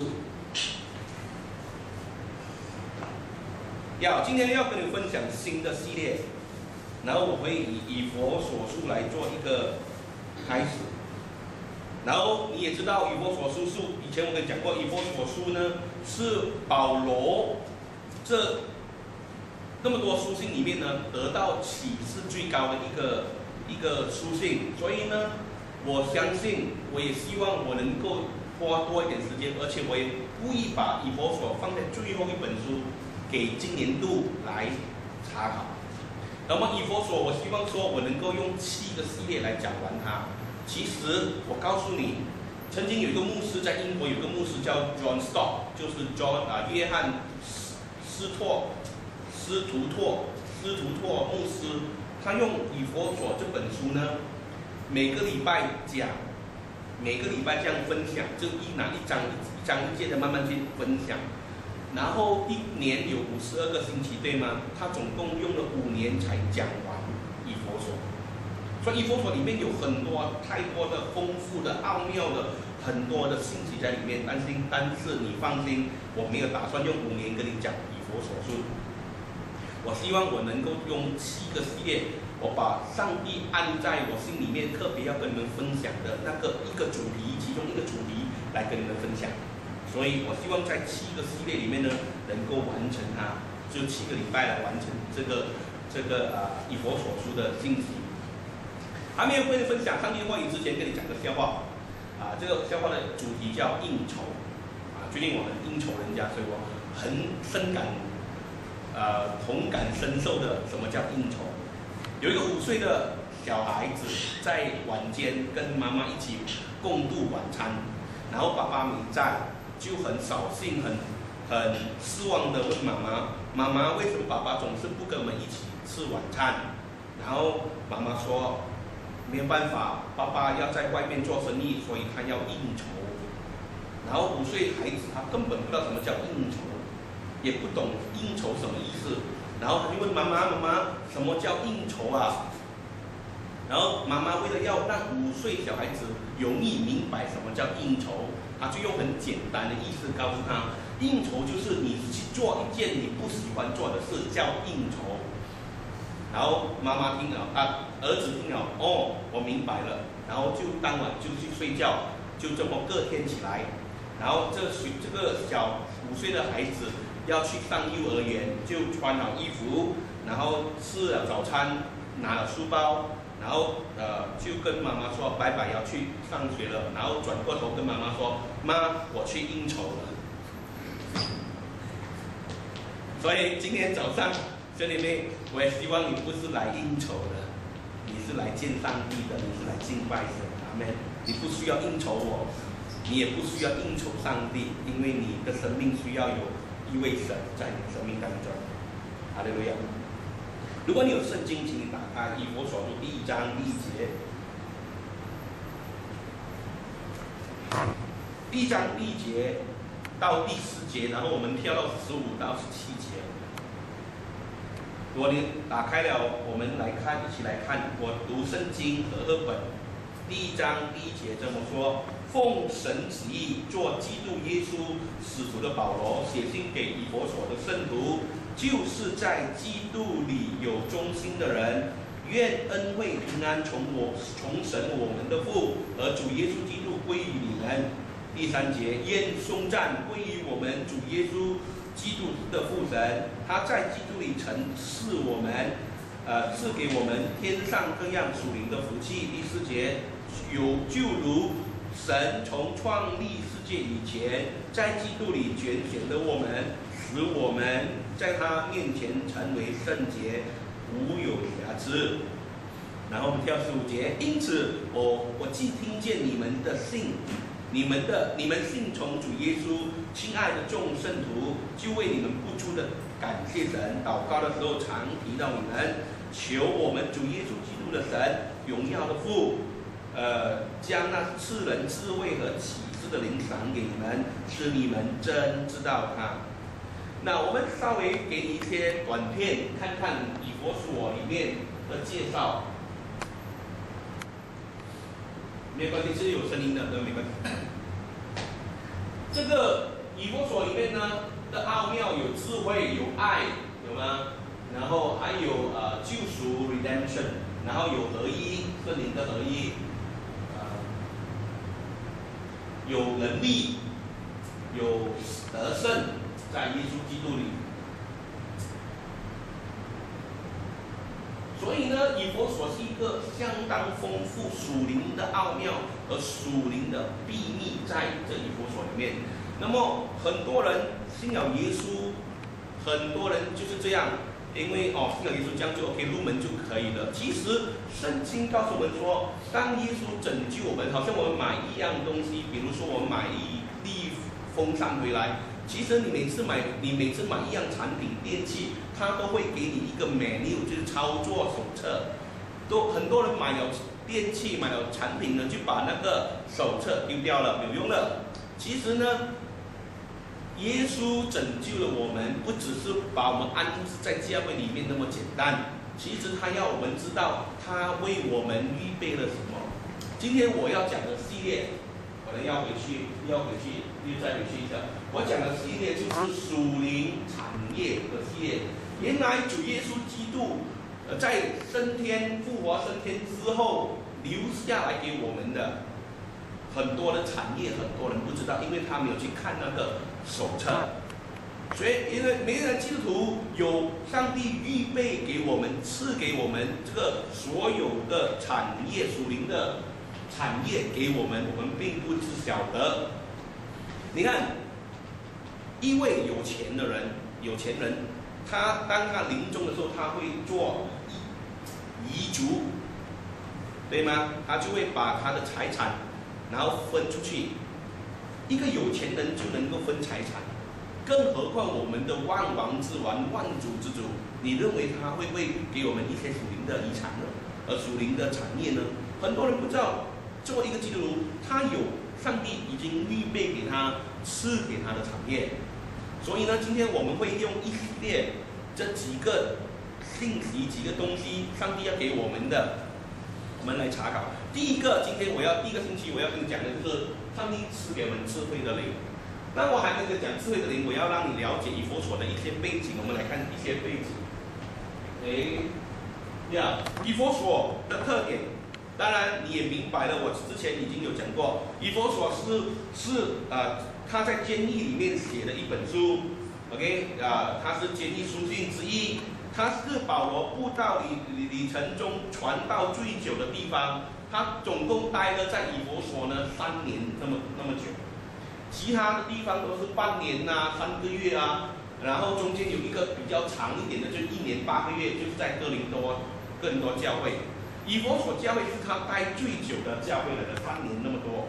嗯。要今天要跟你分享新的系列，然后我会以以佛所书来做一个开始。然后你也知道以佛所书是以前我跟你讲过，以佛所书呢是保罗这那么多书信里面呢得到启示最高的一个一个书信，所以呢，我相信我也希望我能够花多一点时间，而且我也故意把以佛所放在最后一本书给今年度来查考。那么以佛所，我希望说我能够用七个系列来讲完它。其实我告诉你，曾经有一个牧师在英国，有个牧师叫 John Stott，就是 John 啊约翰斯斯托斯图托斯图托牧师，他用《以佛所》这本书呢，每个礼拜讲，每个礼拜这样分享，就一拿一张一张一节的慢慢去分享，然后一年有五十二个星期，对吗？他总共用了五年才讲完《以佛所》。所以《一佛所》里面有很多太多的丰富的奥妙的很多的信息在里面，担心，但是你放心，我没有打算用五年跟你讲《以佛所书》，我希望我能够用七个系列，我把上帝按在我心里面特别要跟你们分享的那个一个主题，其中一个主题来跟你们分享。所以我希望在七个系列里面呢，能够完成它，就七个礼拜来完成这个这个啊《以佛所书》的信息。还没有跟你分享上帝的话语之前，跟你讲个笑话。啊，这个笑话的主题叫应酬。啊，最近我很应酬人家，所以我很深感，呃，同感深受的什么叫应酬。有一个五岁的小孩子在晚间跟妈妈一起共度晚餐，然后爸爸没在，就很扫兴、很很失望的问妈妈：“妈妈，为什么爸爸总是不跟我们一起吃晚餐？”然后妈妈说。没有办法，爸爸要在外面做生意，所以他要应酬。然后五岁孩子他根本不知道什么叫应酬，也不懂应酬什么意思。然后他就问妈妈：“妈妈，什么叫应酬啊？”然后妈妈为了要让五岁小孩子容易明白什么叫应酬，他就用很简单的意思告诉他：应酬就是你去做一件你不喜欢做的事，叫应酬。然后妈妈听了，啊，儿子听了，哦，我明白了。然后就当晚就去睡觉，就这么隔天起来，然后这学这个小五岁的孩子要去上幼儿园，就穿好衣服，然后吃了早餐，拿了书包，然后呃就跟妈妈说拜拜，要去上学了。然后转过头跟妈妈说，妈，我去应酬了。所以今天早上。这里面，我也希望你不是来应酬的，你是来见上帝的，你是来敬拜神的，阿门。你不需要应酬我，你也不需要应酬上帝，因为你的生命需要有一位神在你生命当中。哈利路亚。如果你有圣经，请你打开《以佛所书》第一章第一节。第一章第一节到第十节，然后我们跳到十五到十七节。如果你打开了，我们来看，一起来看。我读圣经和二本第一章第一节这么说：奉神旨意做基督耶稣使徒的保罗，写信给以佛所的圣徒，就是在基督里有忠心的人，愿恩惠平安从我从神我们的父和主耶稣基督归于你们。第三节，愿颂赞归于我们主耶稣。基督的父神，他在基督里曾赐我们，呃，赐给我们天上各样属灵的福气。第四节，有就如神从创立世界以前，在基督里拣选的我们，使我们在他面前成为圣洁，无有瑕疵。然后我们跳十五节，因此我我既听见你们的信。你们的你们信从主耶稣，亲爱的众圣徒，就为你们付出的感谢神。祷告的时候常提到你们，求我们主耶稣基督的神，荣耀的父，呃，将那赐人智慧和启示的灵赏给你们，使你们真知道他。那我们稍微给你一些短片，看看以佛所里面的介绍。没关系，这是有声音的，都没关系。这个以佛所里面呢的奥妙有智慧，有爱，有吗？然后还有呃救赎 redemption，然后有合一，圣灵的合一，有能力，有得胜，在耶稣基督里。所以呢，以佛所是一个相当丰富属灵的奥妙和属灵的秘密，在这一佛所里面。那么很多人信了耶稣，很多人就是这样。因为哦，信了耶稣这样就 OK 入门就可以了。其实圣经告诉我们说，当耶稣拯救我们，好像我们买一样东西，比如说我们买一粒风扇回来，其实你每次买，你每次买一样产品电器，它都会给你一个 menu，就是操作手册。都很多人买了电器，买了产品呢，就把那个手册丢掉了，没有用了。其实呢。耶稣拯救了我们，不只是把我们安置在教会里面那么简单。其实他要我们知道，他为我们预备了什么。今天我要讲的系列，可能要回去，要回去，又再回去一下。我讲的系列就是属灵产业的系列。原来主耶稣基督，呃，在升天复活升天之后留下来给我们的很多的产业，很多人不知道，因为他没有去看那个。手册，所以因为每个人基督徒有上帝预备给我们赐给我们这个所有的产业属灵的产业给我们，我们并不知晓得。你看，一位有钱的人，有钱人，他当他临终的时候，他会做遗嘱，对吗？他就会把他的财产然后分出去。一个有钱人就能够分财产，更何况我们的万王之王、万主之主，你认为他会不会给我们一些属灵的遗产呢？而属灵的产业呢？很多人不知道，作为一个基督徒，他有上帝已经预备给他赐给他的产业。所以呢，今天我们会用一系列这几个信息、几个东西，上帝要给我们的，我们来查考。第一个，今天我要第一个星期我要跟你讲的就是。上帝赐给我们智慧的灵，那我还跟你讲智慧的灵，我要让你了解以佛所的一些背景。我们来看一些背景。哎，呀，以佛所的特点，当然你也明白了。我之前已经有讲过，以佛所是是呃他在监狱里面写的一本书。OK，啊，它是监狱书信之一，它是保罗布道里里里程中传道最久的地方。他总共待了在以佛所呢三年那么那么久，其他的地方都是半年呐、三个月啊，然后中间有一个比较长一点的，就一年八个月，就是在哥林多更多教会。以佛所教会是他待最久的教会了，的三年那么多。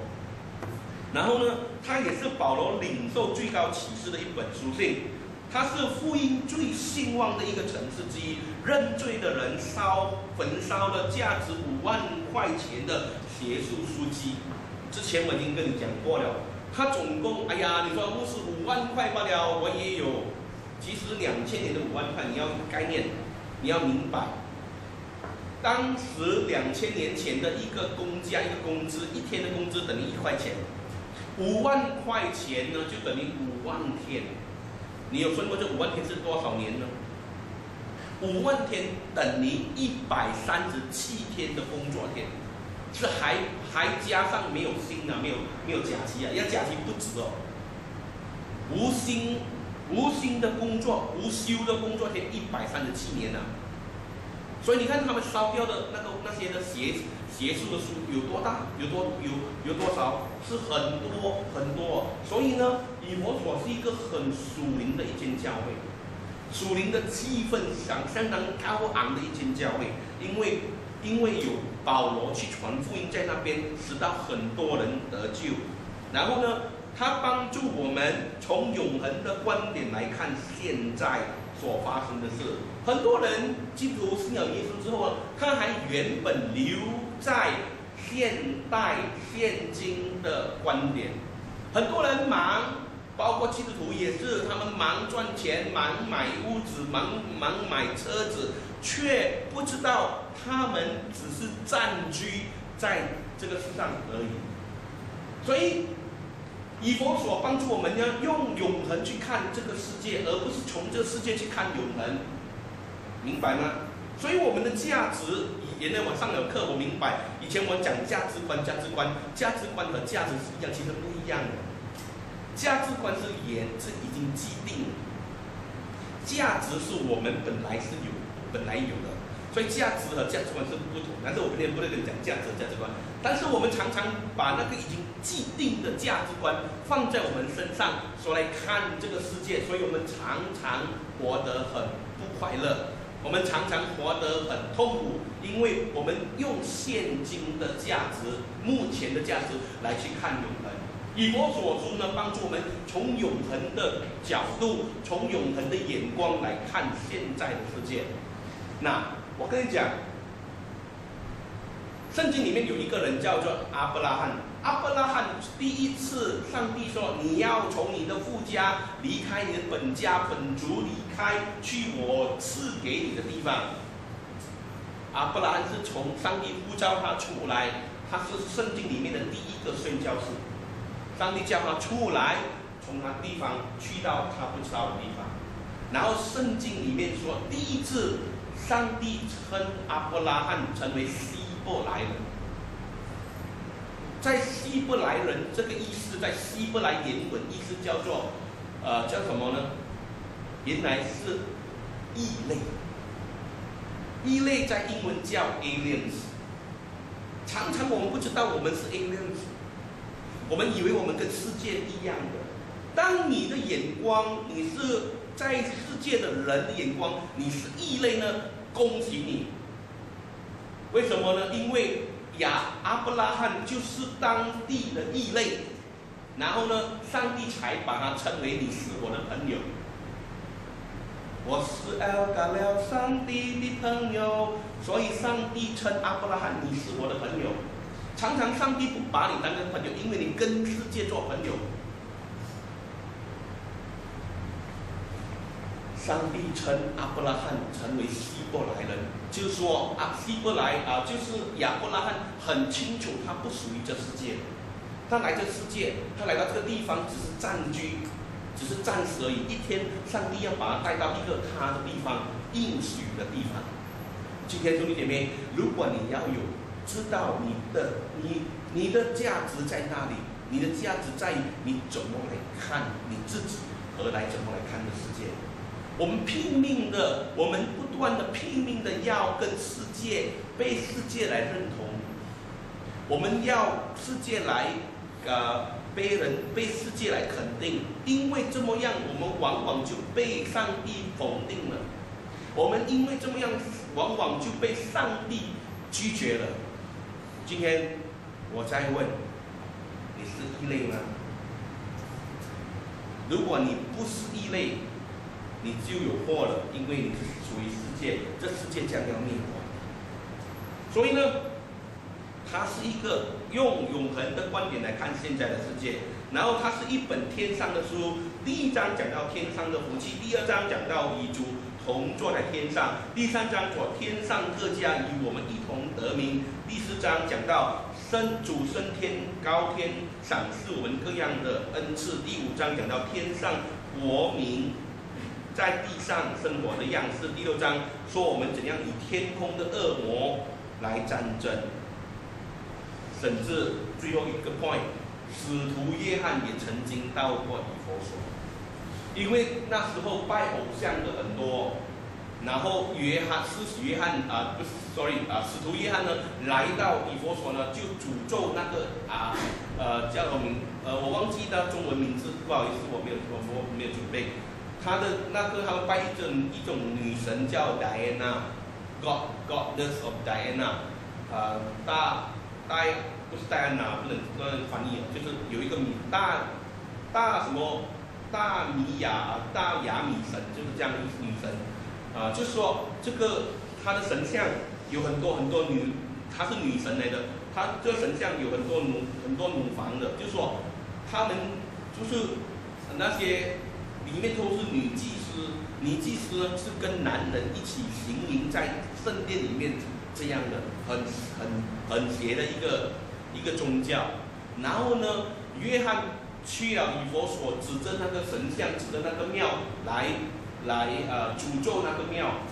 然后呢，他也是保罗领受最高启示的一本书信。它是福音最兴旺的一个城市之一。认罪的人烧焚烧了价值五万块钱的邪术书籍。之前我已经跟你讲过了。他总共，哎呀，你说不是五万块罢了，我也有。其实两千年的五万块，你要概念，你要明白。当时两千年前的一个工价，一个工资，一天的工资等于一块钱。五万块钱呢，就等于五万天。你有算过这五万天是多少年呢？五万天等于一百三十七天的工作天，是还还加上没有薪啊，没有没有假期啊，要假期不止哦。无薪无薪的工作，无休的工作天一百三十七年呢。所以你看他们烧掉的那个那些的鞋子邪术的书有多大？有多有有多少？是很多很多。所以呢？以佛所是一个很属灵的一间教会，属灵的气氛相相当高昂的一间教会，因为因为有保罗去传福音在那边，使到很多人得救。然后呢，他帮助我们从永恒的观点来看现在所发生的事。很多人基督徒信仰耶稣之后啊，他还原本留在现代现今的观点，很多人忙。包括基督徒也是，他们忙赚钱，忙买屋子，忙忙买车子，却不知道他们只是暂居在这个世上而已。所以，以佛所帮助我们呢，用永恒去看这个世界，而不是从这个世界去看永恒，明白吗？所以我们的价值，原来我上了课，我明白，以前我讲价值观，价值观，价值观和价值是一样，其实不一样的。价值观是言是已经既定，价值是我们本来是有，本来有的，所以价值和价值观是不同。但是我今天不能跟你讲价值和价值观，但是我们常常把那个已经既定的价值观放在我们身上，说来看这个世界，所以我们常常活得很不快乐。我们常常活得很痛苦，因为我们用现今的价值、目前的价值来去看永恒。以佛所书呢，帮助我们从永恒的角度、从永恒的眼光来看现在的世界。那我跟你讲，圣经里面有一个人叫做阿伯拉罕。阿伯拉罕第一次，上帝说你要从你的父家离开你的本家本族，离开去我赐给你的地方。阿伯拉罕是从上帝呼召他出来，他是圣经里面的第一个宣教士。上帝叫他出来，从他地方去到他不知道的地方。然后圣经里面说，第一次上帝称阿伯拉罕成为希伯来人。在希伯来人这个意思，在希伯来原文意思叫做，呃，叫什么呢？原来是异类。异类在英文叫 aliens。常常我们不知道我们是 aliens，我们以为我们跟世界一样的。当你的眼光，你是在世界的人的眼光，你是异类呢？恭喜你。为什么呢？因为。亚阿伯拉罕就是当地的异类，然后呢，上帝才把他称为你是我的朋友。我是 El Galil 上帝的朋友，所以上帝称阿伯拉罕你是我的朋友。常常上帝不把你当成朋友，因为你跟世界做朋友。上帝称阿伯拉罕成为希伯来人，就是说啊，希伯来啊，就是亚伯拉罕很清楚他不属于这世界，他来这世界，他来到这个地方只是暂居，只是暂时而已。一天，上帝要把他带到一个他的地方，应许的地方。今天兄弟姐妹，如果你要有知道你的你你的价值在哪里，你的价值在于你怎么来看你自己，和来怎么来看这世界。我们拼命的，我们不断的拼命的要跟世界被世界来认同，我们要世界来，呃，被人被世界来肯定，因为这么样，我们往往就被上帝否定了，我们因为这么样，往往就被上帝拒绝了。今天我再问，你是异类吗？如果你不是异类，你就有祸了，因为你是属于世界，这世界将要灭亡。所以呢，它是一个用永恒的观点来看现在的世界。然后它是一本天上的书，第一章讲到天上的福气，第二章讲到与主同坐在天上，第三章说天上各家与我们一同得名，第四章讲到升主升天高天赏赐我们各样的恩赐，第五章讲到天上国民。在地上生活的样式。第六章说我们怎样与天空的恶魔来战争，甚至最后一个 point，使徒约翰也曾经到过以佛所，因为那时候拜偶像的很多，然后约翰是约翰啊，不是，sorry 啊，使徒约翰呢来到以佛所呢，就诅咒那个啊呃叫什么名呃我忘记他中文名字，不好意思，我没有我我没有准备。他的那个，他们拜一种一种女神叫 Diana，God Goddess of Diana，呃，大大不是戴安娜，不能不能翻译，就是有一个米大大什么大米亚大雅米神，就是这样的女神，啊，就是说这个他的神像有很多很多女，她是女神来的，她这个神像有很多乳很多乳房的，就说他们就是那些。里面都是女祭司，女祭司呢是跟男人一起行淫在圣殿里面这样的，很很很邪的一个一个宗教。然后呢，约翰去了以佛所指着那个神像，指着那个庙来来呃诅咒那个庙，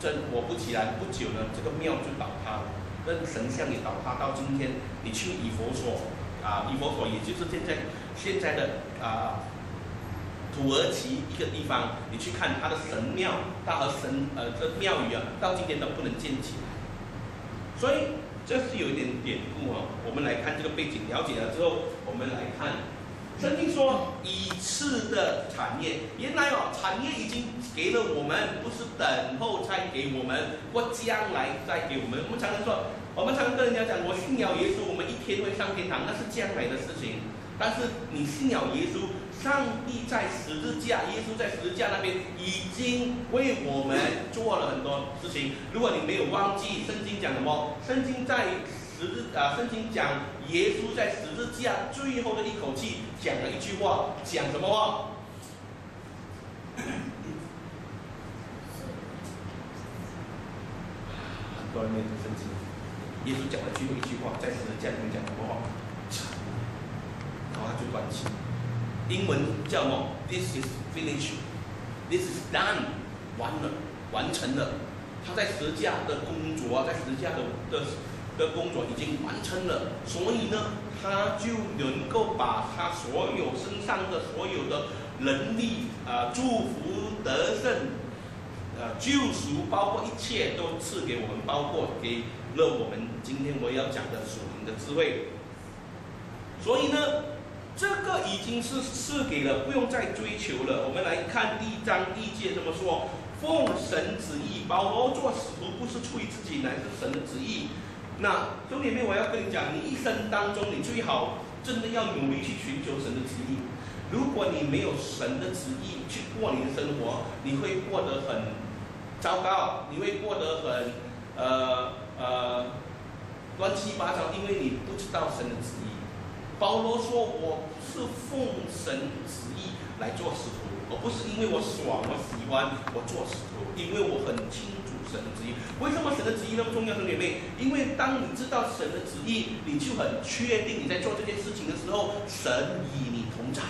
真果不其然，不久呢，这个庙就倒塌了，那神像也倒塌。到今天，你去以佛所啊，以佛所也就是现在现在的啊土耳其一个地方，你去看它的神庙，它和神呃这庙宇啊，到今天都不能建起来。所以这是有一点典故啊。我们来看这个背景，了解了之后，我们来看。圣经说，已次的产业，原来哦，产业已经给了我们，不是等候再给我们，或将来再给我们。我们常常说，我们常常跟人家讲，我信仰耶稣，我们一天会上天堂，那是将来的事情。但是你信仰耶稣，上帝在十字架，耶稣在十字架那边已经为我们做了很多事情。如果你没有忘记，圣经讲什么？圣经在。十字啊，圣经讲耶稣在十字架最后的一口气讲了一句话，讲什么话？很多人没读圣经，耶稣讲了最后一句话，在十字架里面讲什么话？然后他就断气。英文叫什么？This is finished. This is done. 完了，完成了。他在十字架的工作，在十字架的的。的工作已经完成了，所以呢，他就能够把他所有身上的所有的能力啊、祝福、得胜、呃、救赎，包括一切都赐给我们，包括给了我们今天我要讲的属灵的智慧。所以呢，这个已经是赐给了，不用再追求了。我们来看第一章第一节怎么说：奉神旨意，保罗做使徒不是出于自己，乃是神的旨意。那兄弟们，我要跟你讲，你一生当中，你最好真的要努力去寻求神的旨意。如果你没有神的旨意去过你的生活，你会过得很糟糕，你会过得很呃呃乱七八糟，因为你不知道神的旨意。保罗说：“我是奉神旨意来做使徒，而不是因为我爽，我喜欢我做使徒，因为我很清楚。”神的旨意，为什么神的旨意那么重要？兄弟妹，因为当你知道神的旨意，你就很确定你在做这件事情的时候，神与你同在。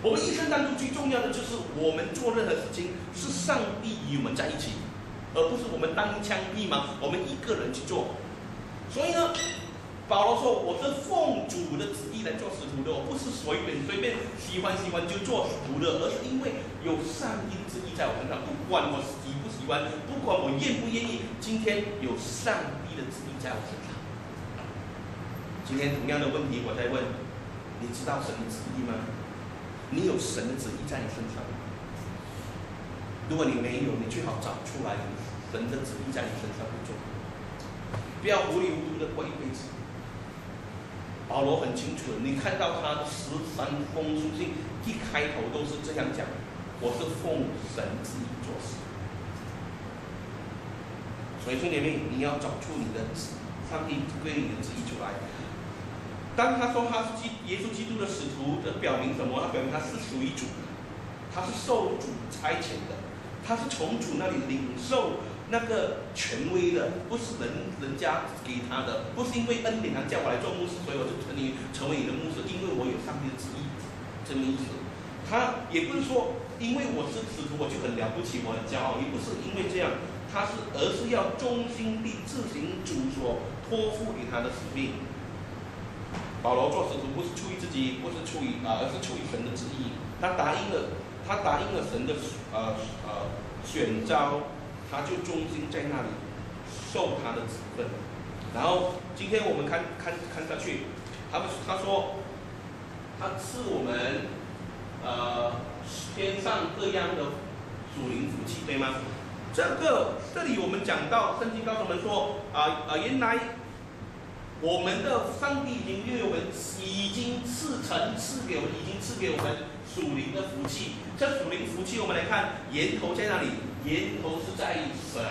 我们一生当中最重要的就是我们做任何事情是上帝与我们在一起，而不是我们单枪匹马，我们一个人去做。所以呢。保罗说：“我是奉主的旨意来做使徒的，我不是随便随便喜欢喜欢就做使徒的，而是因为有上帝的旨意在我身上。不管我喜不喜欢，不管我愿不愿意，今天有上帝的旨意在我身上。今天同样的问题我在问：你知道神的旨意吗？你有神的旨意在你身上吗？如果你没有，你最好找出来神的旨意在你身上去做，不要糊里糊涂的过一辈子。”保罗很清楚的，你看到他十三封书信一开头都是这样讲：“我是奉神旨意做事。”所以兄弟们，你要找出你的上帝归你的旨意出来。当他说他是基耶稣基督的使徒，这表明什么？他表明他是属于主的，他是受主差遣的，他是从主那里领受。那个权威的不是人人家给他的，不是因为恩典他叫我来做牧师，所以我就成你成为你的牧师，因为我有上帝的旨意，这么意思。他也不是说因为我是使徒我就很了不起，我很骄傲，也不是因为这样，他是而是要忠心地执行主所托付给他的使命。保罗做使徒不是出于自己，不是出于啊，而是出于神的旨意。他答应了，他答应了神的呃呃选召。他就忠心在那里受他的指分，然后今天我们看看看下去，他们他说他赐我们呃天上各样的主灵福气，对吗？这个这里我们讲到圣经告诉我们说啊啊原来我们的上帝已经为我们已经赐成赐给我们已经赐给我们属灵的福气，这属灵福气我们来看源头在哪里？源头是在神，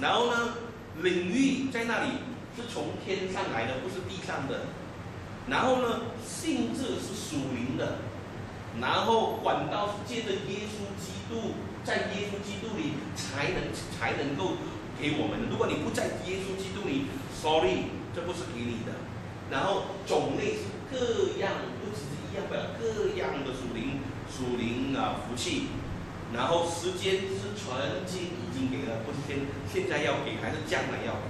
然后呢，领域在那里是从天上来的，不是地上的。然后呢，性质是属灵的，然后管道是借着耶稣基督，在耶稣基督里才能才能够给我们。如果你不在耶稣基督里，sorry，这不是给你的。然后种类是各样，不只是样的，各样的属灵属灵啊福气。然后时间是曾经已经给了，不是现现在要给，还是将来要给。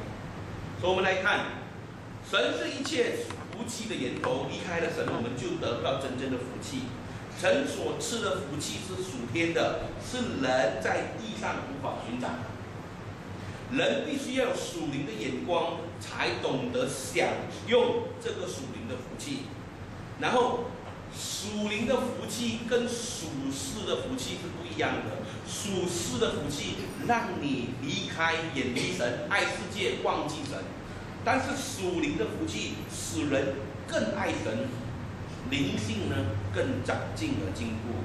所以我们来看，神是一切福气的源头，离开了神，我们就得不到真正的福气。神所赐的福气是属天的，是人在地上无法寻找的。人必须要属灵的眼光，才懂得享用这个属灵的福气。然后。属灵的福气跟属世的福气是不一样的。属世的福气让你离开、远离神、爱世界、忘记神；但是属灵的福气使人更爱神，灵性呢更长进而进步。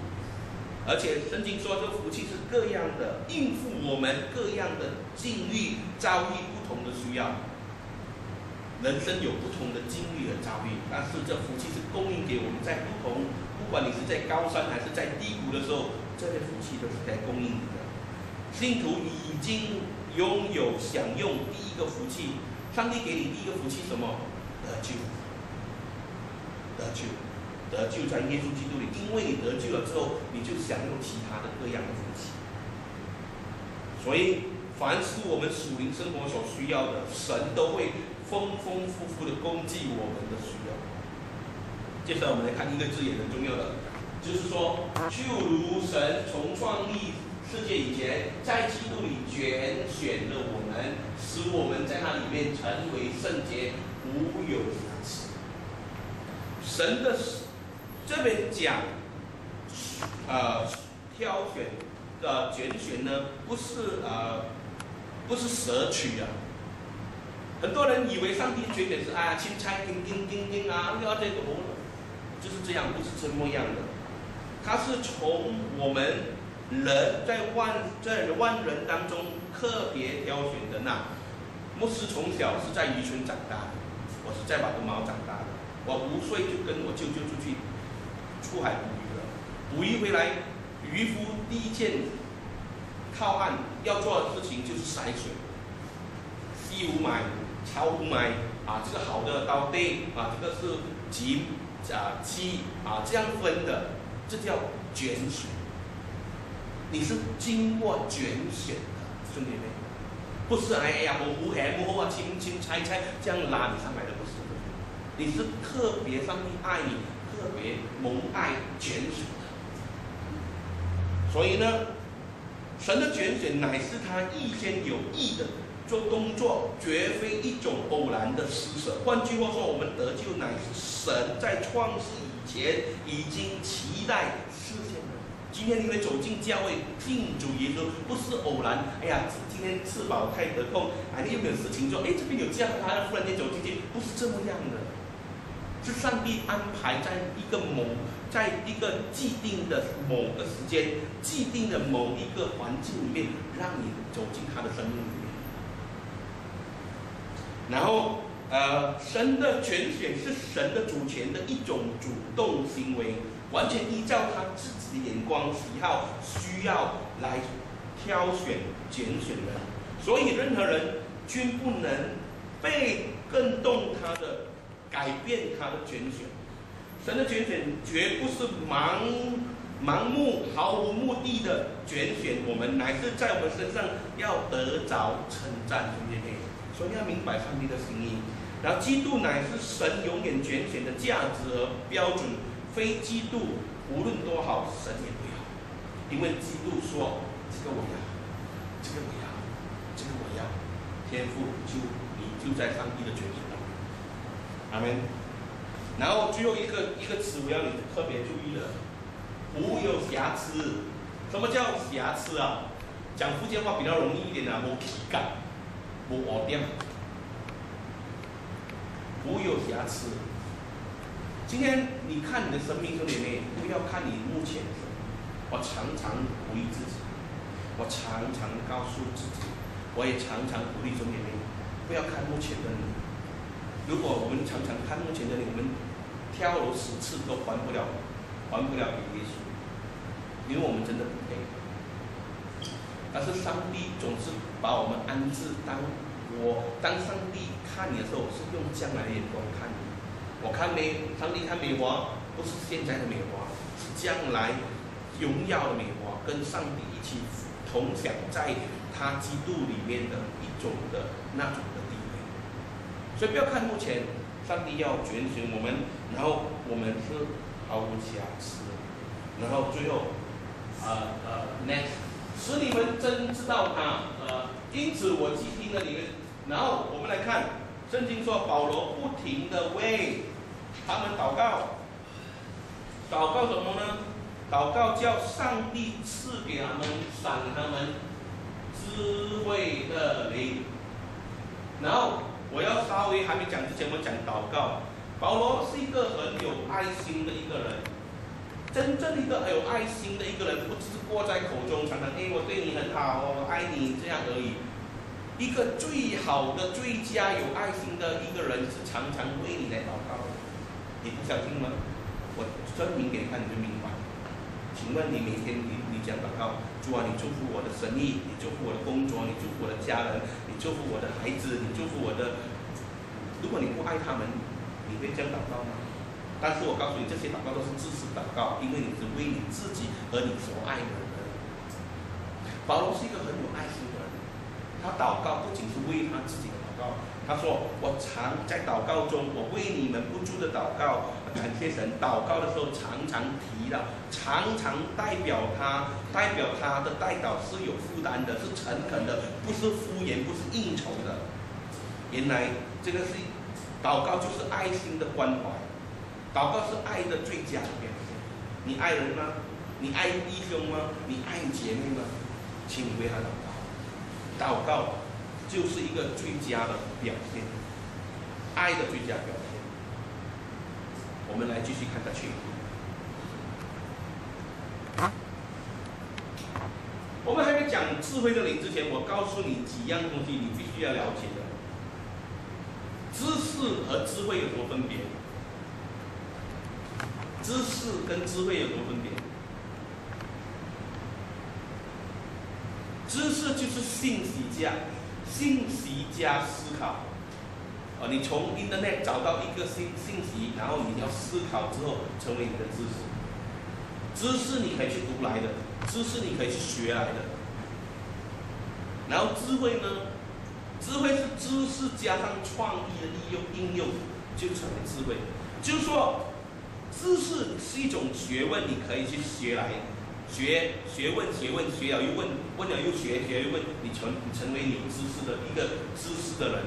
而且圣经说，这福气是各样的，应付我们各样的境遇、遭遇不同的需要。人生有不同的经历和遭遇，但是这福气是供应给我们在不同，不管你是在高山还是在低谷的时候，这些福气都是在供应你的。信徒已经拥有享用第一个福气，上帝给你第一个福气什么？得救，得救，得救在耶稣基督里，因为你得救了之后，你就享用其他的各样的福气。所以，凡是我们属灵生活所需要的，神都会。丰丰富富的供给我们的需要。接下来我们来看一个字也很重要的，就是说，就如神从创立世界以前，在基督里拣选了我们，使我们在那里面成为圣洁，无有瑕疵。神的这边讲，呃，挑选的拣选呢，不是呃，不是舍取啊。很多人以为上帝拣选是啊，钦差叮叮叮叮啊，要这个哦，就是这样，不是这么样的。他是从我们人在万在万人当中特别挑选的那。牧师从小是在渔村长大的，我是在马公毛长大的。我五岁就跟我舅舅出去出海捕鱼了，捕鱼回来，渔夫第一件靠岸要做的事情就是筛水，第五买。超买啊，这个好的高低啊，这个是级啊七啊这样分的，这叫卷选。你是经过卷选的，兄弟们，不是哎呀我胡海不好啊，轻轻拆拆这样拉你上来的不是，你是特别上帝爱你，特别蒙爱卷选的。所以呢，神的卷选乃是他预先有意的。做工作绝非一种偶然的施舍。换句话说，我们得救乃是神在创世以前已经期待实现的。今天你会走进教会敬主耶稣，不是偶然。哎呀，今天吃饱太得空，哎，你有没有事情做？哎，这边有这样，他忽然间走进去，不是这么样的。是上帝安排在一个某，在一个既定的某个时间、既定的某一个环境里面，让你走进他的生命里。然后，呃，神的拣选是神的主权的一种主动行为，完全依照他自己的眼光、喜好、需要来挑选、拣选人。所以，任何人均不能被更动他的、改变他的拣选。神的拣选绝不是盲盲目、毫无目的的拣选我们，乃是在我们身上要得着称赞，兄弟妹。所以你要明白上帝的心意，然后基督乃是神永远拣选的价值和标准，非基督无论多好，神也不要，因为基督说这个我要，这个我要，这个我要，天赋就你就在上帝的拣选当中，阿门。然后最后一个一个词我要你特别注意的，无有瑕疵。什么叫瑕疵啊？讲福建话比较容易一点啊，无体感。无污点，无有瑕疵。今天你看你的生命中里面，不要看你目前的。我常常鼓励自己，我常常告诉自己，我也常常鼓励兄弟们，不要看目前的你。如果我们常常看目前的你，我们跳楼十次都还不了，还不了给耶稣，因为我们真的不配。但是上帝总是把我们安置当我当上帝看你的时候，是用将来的眼光看你。我看美，上帝看美华，不是现在的美华，是将来荣耀的美华，跟上帝一起同享在他基督里面的一种的那种的地位。所以不要看目前，上帝要拣选我们，然后我们是毫无瑕疵，然后最后，呃呃，next，使你们真知道他，呃，因此我既听了你们，然后我们来看。圣经说保罗不停的为他们祷告，祷告什么呢？祷告叫上帝赐给他们赏他们智慧的灵。然后我要稍微还没讲之前，我讲祷告。保罗是一个很有爱心的一个人，真正一个有爱心的一个人，不只是挂在口中，常常哎我对你很好，我爱你这样而已。一个最好的、最佳有爱心的一个人，是常常为你来祷告。你不想听吗？我证明给你看，你就明白。请问你每天你你讲祷告，主啊，你祝福我的生意，你祝福我的工作，你祝福我的家人，你祝福我的孩子，你祝福我的。如果你不爱他们，你会这样祷告吗？但是我告诉你，这些祷告都是自私祷告，因为你是为你自己和你所爱的人。保罗是一个很有爱心的人。他祷告不仅是为他自己的祷告，他说：“我常在祷告中，我为你们不住的祷告，感谢神。祷告的时候常常提到，常常代表他，代表他的代祷是有负担的，是诚恳的，不是敷衍，不是应酬的。原来这个是祷告，就是爱心的关怀，祷告是爱的最佳表现。你爱人吗？你爱弟兄吗？你爱姐妹吗？请你为他祷告。”祷告就是一个最佳的表现，爱的最佳表现。我们来继续看下去。我们还没讲智慧的灵之前，我告诉你几样东西，你必须要了解的。知识和智慧有什么分别？知识跟智慧有什么分别？知识就是信息加，信息加思考。啊，你从 Internet 找到一个信信息，然后你要思考之后成为你的知识。知识你可以去读来的，知识你可以去学来的。然后智慧呢？智慧是知识加上创意的利用应用，就成为智慧。就是说，知识是一种学问，你可以去学来。学学问，学问，学了又问，问了又学，学又问，你成成为有知识的一个知识的人。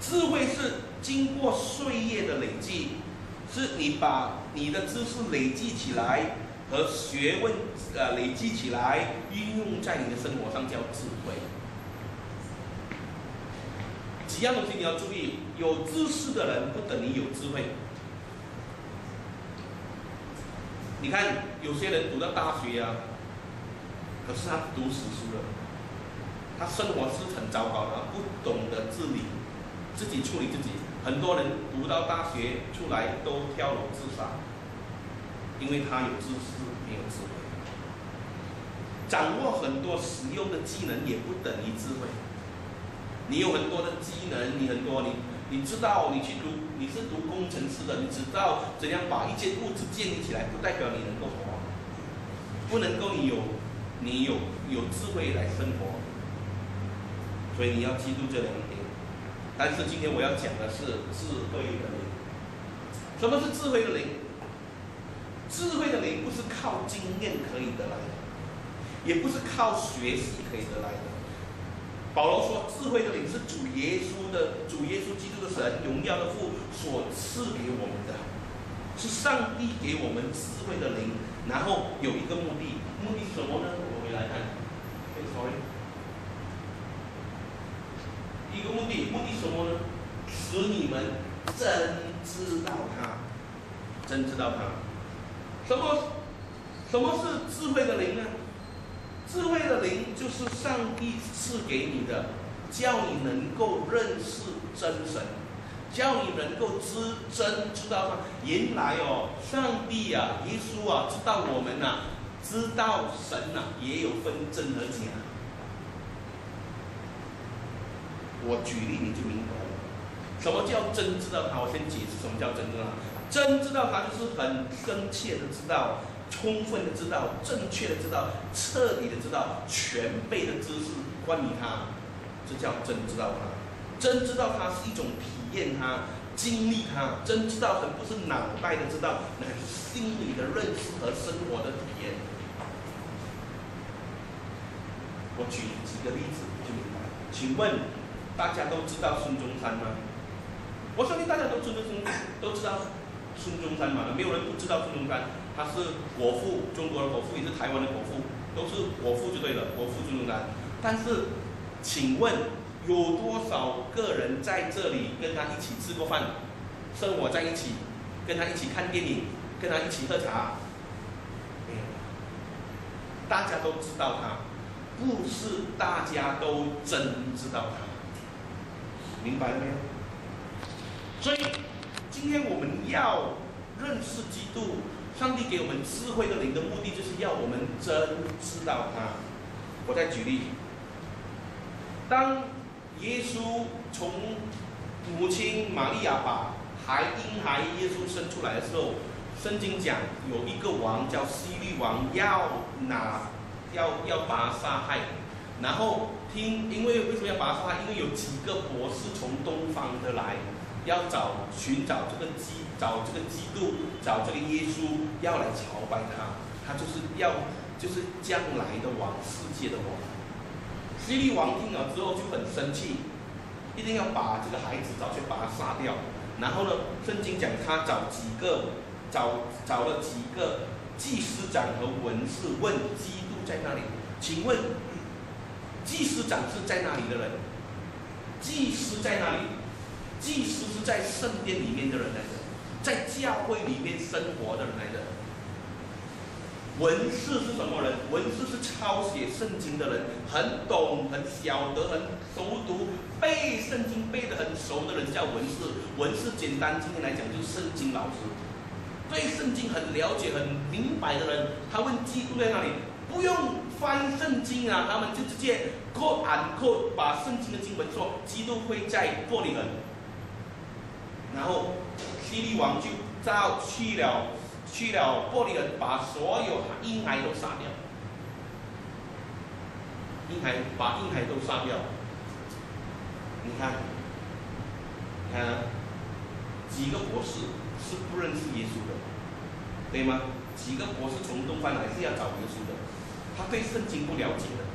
智慧是经过岁月的累积，是你把你的知识累积起来和学问呃累积起来，运用在你的生活上叫智慧。几样东西你要注意，有知识的人不等于有智慧。你看，有些人读到大学啊，可是他读死书了，他生活是很糟糕的，不懂得自理，自己处理自己。很多人读到大学出来都跳楼自杀，因为他有知识没有智慧。掌握很多实用的技能也不等于智慧。你有很多的技能，你很多你。你知道，你去读，你是读工程师的，你知道怎样把一间屋子建立起来，不代表你能够活，不能够你有，你有有智慧来生活，所以你要记住这两点。但是今天我要讲的是智慧的灵。什么是智慧的灵？智慧的灵不是靠经验可以得来的，也不是靠学习可以得来的。保罗说：“智慧的灵是主耶稣的主耶稣基督的神荣耀的父所赐给我们的，是上帝给我们智慧的灵。然后有一个目的，目的什么呢？我们来看，sorry，一个目的，目的什么呢？使你们真知道他，真知道他。什么？什么是智慧的灵呢？”智慧的灵就是上帝赐给你的，叫你能够认识真神，叫你能够知真知道他。原来哦，上帝啊，耶稣啊，知道我们呐，知道神呐，也有分真和假。我举例你就明白了。什么叫真知道他？我先解释什么叫真知道他。真知道他就是很深切的知道，充分的知道，正确的知道，彻底的知道，全备的知识关于他，这叫真知道他。真知道他是一种体验他。经历他，真知道，很不是脑袋的知道，乃是心理的认识和生活的体验。我举几个例子就明白。请问大家都知道孙中山吗？我相信大家都知道孙，都知道孙中山嘛？没有人不知道孙中山，他是国父，中国的国父，也是台湾的国父，都是国父就对了，国父孙中山。但是，请问？有多少个人在这里跟他一起吃过饭，生活在一起，跟他一起看电影，跟他一起喝茶？没有。大家都知道他，不是大家都真知道他。明白了没有？所以今天我们要认识基督，上帝给我们智慧的灵的目的，就是要我们真知道他。我再举例，当。耶稣从母亲玛利亚把孩婴孩耶稣生出来的时候，圣经讲有一个王叫希律王要拿要要把他杀害，然后听因为为什么要把他杀害？因为有几个博士从东方的来，要找寻找这个基找这个基督找这个耶稣要来朝拜他，他就是要就是将来的王世界的王。希律王听了之后就很生气，一定要把这个孩子找去把他杀掉。然后呢，圣经讲他找几个，找找了几个祭司长和文士问基督在哪里？请问，祭司长是在哪里的人？祭司在哪里？祭司是在圣殿里面的人来的，在教会里面生活的人来的。文士是什么人？文士是抄写圣经的人，很懂、很晓得、很熟读，背圣经背得很熟的人叫文士。文士简单今天来讲就是圣经老师，对圣经很了解、很明白的人，他问基督在哪里，不用翻圣经啊，他们就直接扣按扣把圣经的经文说，基督会在玻璃人，然后希律王就召去了。去了玻璃人，把所有婴孩都杀掉。婴孩把婴孩都杀掉。你看，看几个博士是不认识耶稣的，对吗？几个博士从东方来是要找耶稣的，他对圣经不了解的，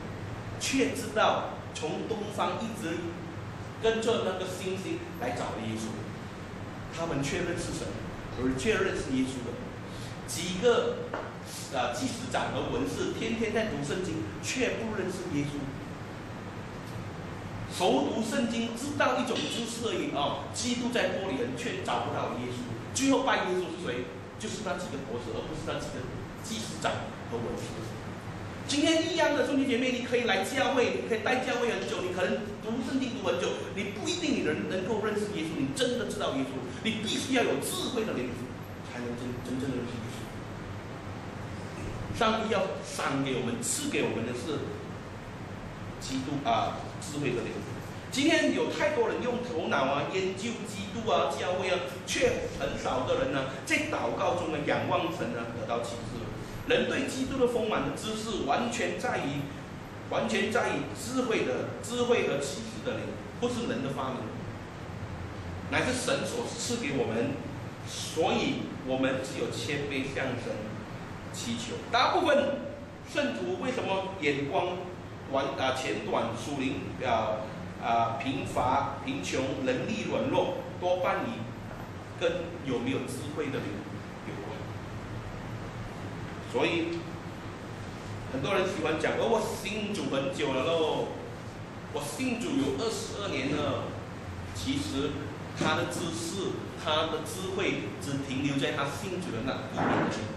却知道从东方一直跟着那个星星来找耶稣，他们却认识神，而却认识耶稣的。几个啊，祭司长和文士天天在读圣经，却不认识耶稣。熟读圣经，知道一种知识而已啊。基督在玻璃人，却找不到耶稣。最后拜耶稣是谁？就是那几个博士，而不是那几个祭司长和文士。今天一样的兄弟姐妹，你可以来教会，你可以待教会很久，你可能读圣经读很久，你不一定你能能够认识耶稣。你真的知道耶稣，你必须要有智慧的灵，才能真真正的认识耶稣。上帝要赏给我们、赐给我们的是基督啊，智慧的灵。今天有太多人用头脑啊研究基督啊、教会啊，却很少的人呢在祷告中呢仰望神呢得到启示。人对基督的丰满的知识，完全在于完全在于智慧的智慧和启示的灵，不是人的发明，乃是神所赐给我们。所以我们只有谦卑向神。祈求，大部分圣徒为什么眼光短啊浅短、属灵啊啊贫乏、贫穷、能力软弱，多半与跟有没有智慧的人。所以很多人喜欢讲，哦，我信主很久了喽，我信主有二十二年了。其实他的知识、他的智慧只停留在他信主的那一年。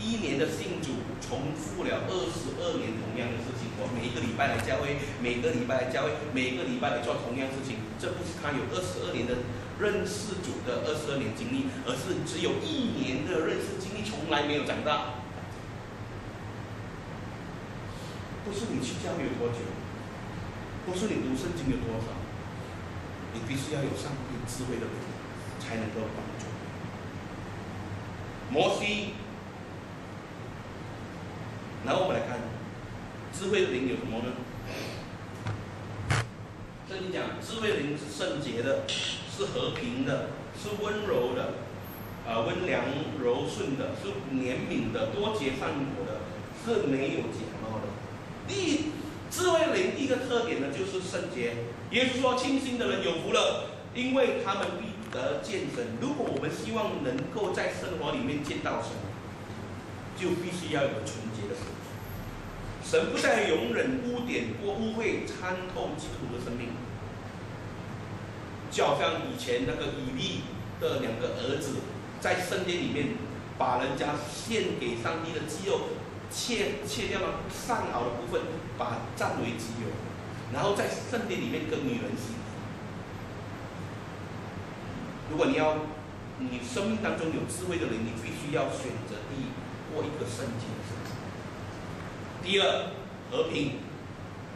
一年的信主重复了二十二年同样的事情，我每一个礼拜来教会，每个礼拜来教会，每个礼拜来做同样事情，这不是他有二十二年的认识主的二十二年经历，而是只有一年的认识经，从来没有长大。不是你去教育有多久，不是你读圣经有多少，你必须要有上帝智慧的灵，才能够帮助。摩西，然后我们来看，智慧的灵有什么呢？圣经讲，智慧的灵是圣洁的，是和平的，是温柔的，啊，温良柔顺的，是怜悯的，多结善果的，是没有假冒的。第智慧灵第一个特点呢，就是圣洁。耶稣说：“清心的人有福了，因为他们必得见神。”如果我们希望能够在生活里面见到神，就必须要有纯洁的神。神不再容忍污点或污秽参透基督徒的生命，就好像以前那个以利的两个儿子，在圣殿里面把人家献给上帝的肌肉。切切掉了上好的部分，把占为己有，然后在圣殿里面跟女人洗。如果你要你生命当中有智慧的人，你必须要选择第一过一个圣洁的生活。第二，和平。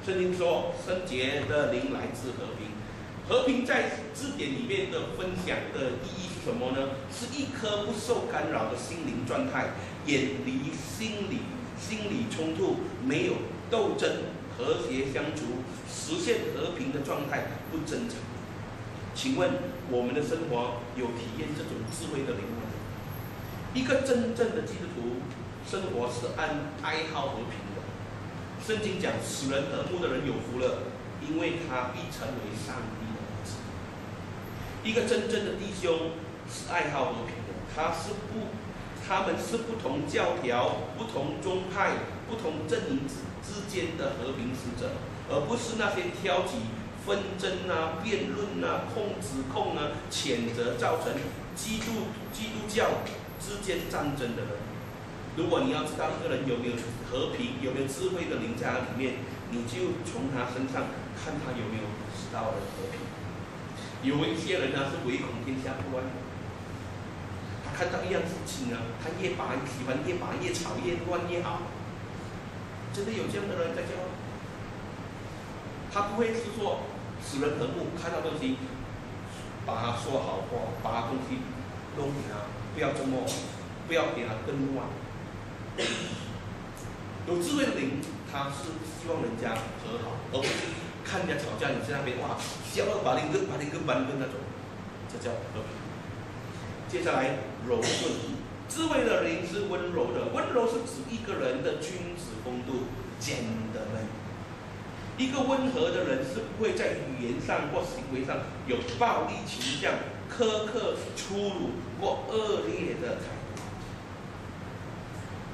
圣经说，圣洁的灵来自和平。和平在字典里面的分享的意义是什么呢？是一颗不受干扰的心灵状态，远离心理。心理冲突没有斗争，和谐相处，实现和平的状态，不争吵。请问我们的生活有体验这种智慧的灵吗？一个真正的基督徒生活是按爱好和平的。圣经讲，使人和睦的人有福了，因为他必成为善。一个真正的弟兄是爱好和平的，他是不。他们是不同教条、不同宗派、不同阵营之之间的和平使者，而不是那些挑起纷争啊、辩论啊、控指控啊、谴责，造成基督基督教之间战争的人。如果你要知道一个人有没有和平、有没有智慧的灵在里面，你就从他身上看他有没有知道的和平。有一些人呢是唯恐天下不乱。他看到一样事情呢，他越拔喜欢越拔越吵越乱越好，真的有这样的人在教。他不会是说使人和睦，看到东西把他说好话，把他东西弄给他，不要这么，不要给他更乱。有智慧的灵，他是希望人家和好，而不是看人家吵架，你在那边哇，笑到把你跟把你跟把你跟那种，这叫和平。接下来柔顺，智慧的人是温柔的。温柔是指一个人的君子风度、简的人。一个温和的人是不会在语言上或行为上有暴力倾向、苛刻、粗鲁或恶劣的态度。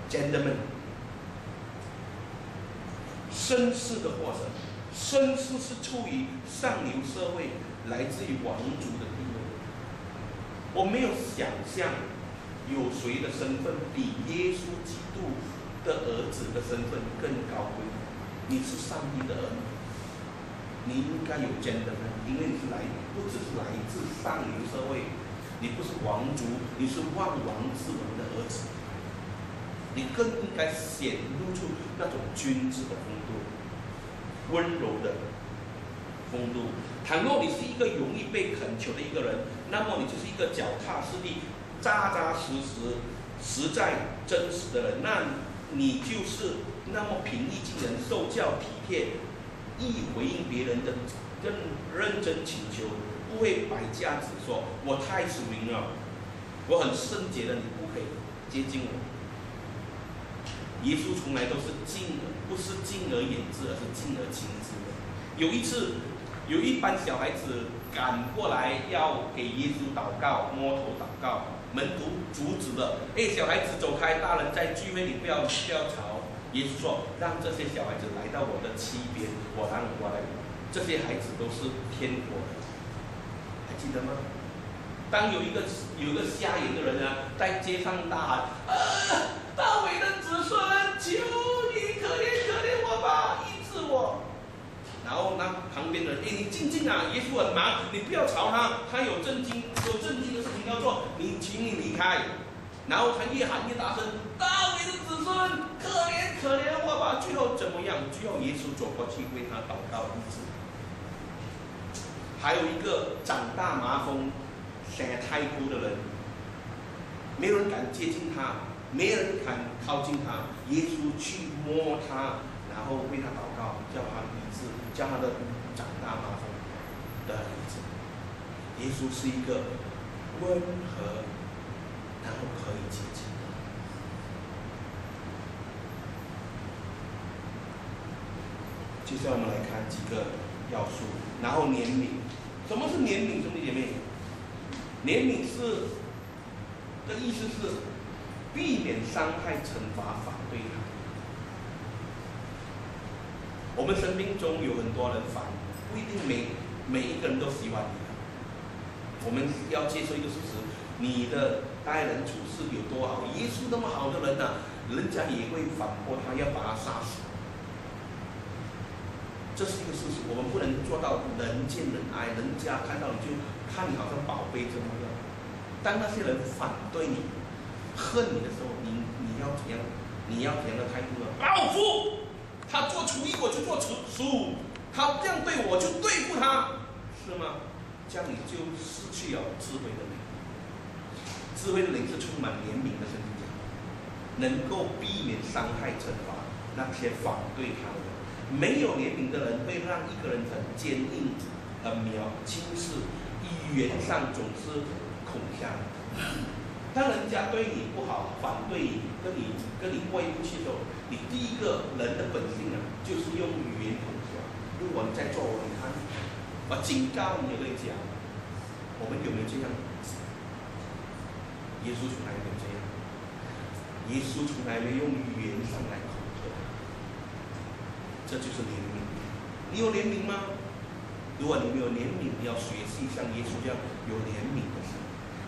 Gentlemen，绅士的化身，绅士是处于上流社会，来自于王族的地位。我没有想象有谁的身份比耶稣基督的儿子。的身份更高贵。你是上帝的儿女，你应该有真的呢，因为你是来，不只是来自上流社会，你不是王族，你是万王之王的儿子，你更应该显露出那种君子的风度，温柔的。风度。倘若你是一个容易被恳求的一个人，那么你就是一个脚踏实地、扎扎实实、实在真实的人。那你就是那么平易近人、受教体贴、易回应别人的认认真请求，不会摆架子说“我太属灵了，我很圣洁的，你不可以接近我”。耶稣从来都是敬，不是敬而远之，而是敬而亲之的。有一次。有一班小孩子赶过来要给耶稣祷告，摸头祷告，门徒阻止了。哎，小孩子走开，大人在聚会里不要不要吵。耶稣说：“让这些小孩子来到我的七边，我让过来。这些孩子都是天国的，还记得吗？当有一个有一个瞎眼的人呢，在街上大喊：‘啊，大卫的子孙，求你可怜可怜我吧，医治我。’”然后那旁边的人，哎，你静静啊！耶稣很忙，你不要吵他，他有正经有正经的事情要做，你请你离开。然后他越喊越大声：“大卫的子孙，可怜可怜我吧！”最后怎么样？最后耶稣走过去为他祷告医治。还有一个长大麻风、生太枯的人，没有人敢接近他，没人敢靠近他。耶稣去摸他，然后为他祷告，叫他医治，叫他的长大麻风的医治。耶稣是一个温和，然后可以接近的。接下来我们来看几个要素，然后怜悯。什么是怜悯，兄弟姐妹？怜悯是的意思是避免伤害、惩罚、反对他。我们生命中有很多人反，不一定每每一个人都喜欢你。我们要接受一个事实：你的待人处事有多好，耶稣那么好的人呢，人家也会反驳他，要把他杀死。这是一个事实，我们不能做到人见人爱，人家看到你就看你好像宝贝这么样。当那些人反对你、恨你的时候，你你要怎样？你要怎样的态度呢？报复！他做厨艺我就做厨厨，他这样对我就对付他，是吗？这样你就失去了智慧的灵。智慧的灵是充满怜悯的神经能够避免伤害、惩罚那些反对他的。没有怜悯的人会让一个人很坚硬、很渺轻视，语言上总是恐吓。当人家对你不好、反对你、跟你跟你过意不去的时候，你第一个人的本性啊，就是用语言恐吓。如果你在做，你看，我警告你，我跟你讲，我们有没有这样？耶稣从来没有这样，耶稣从来没用语言上来恐吓。这就是怜悯。你有怜悯吗？如果你没有怜悯，你要学习像耶稣这样有怜悯的心，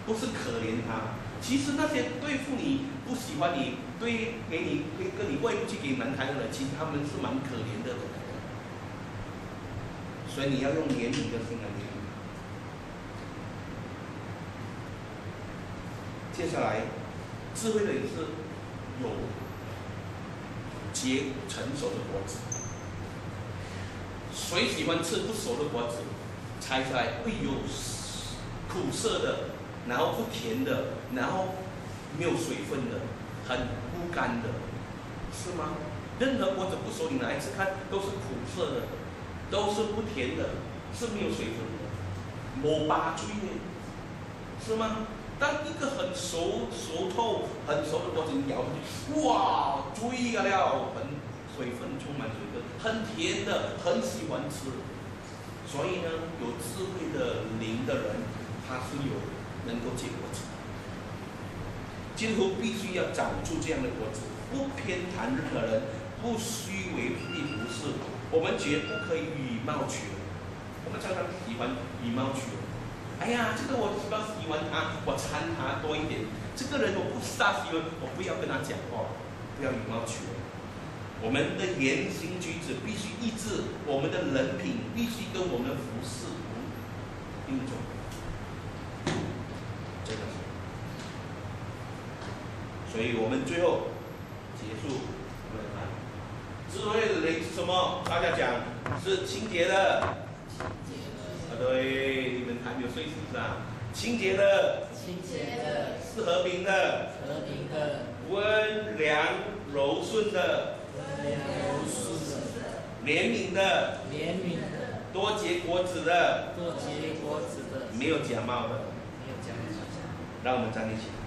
不是可怜他。其实那些对付你、不喜欢你、对给你、跟跟你过不去、给难堪的人，其实他们是蛮可怜的。所以你要用怜悯的心来怜悯。接下来，智慧的人是有结成熟的果子。谁喜欢吃不熟的果子？拆出来会有苦涩的，然后不甜的，然后没有水分的，很枯干的，是吗？任何果子不熟，你拿一次看，都是苦涩的，都是不甜的，是没有水分的，抹巴追呢？是吗？当一个很熟、熟透、很熟的果子你咬下去，哇，追啊了，很水分充满水分。很甜的，很喜欢吃，所以呢，有智慧的灵的人，他是有能够结果子。今后必须要长出这样的果子，不偏袒任何人，不虚伪亦不是。我们绝不可以以貌取人。我们常常喜欢以貌取人。哎呀，这个我比较喜欢他，我掺他多一点。这个人我不大喜欢，我不要跟他讲话，不要以貌取人。我们的言行举止必须一致，我们的人品必须跟我们的服饰并重。真的是。所以我们最后结束，我们看智慧的灵是什么？大家讲是清洁的。啊，对，你们还没有睡醒是吧？清洁的。清洁的。是和平的。和平的。温良柔顺的。怜悯的，怜悯的，多结果子的，多结果子的，没有假冒的，没有假冒的，让我们站立起来。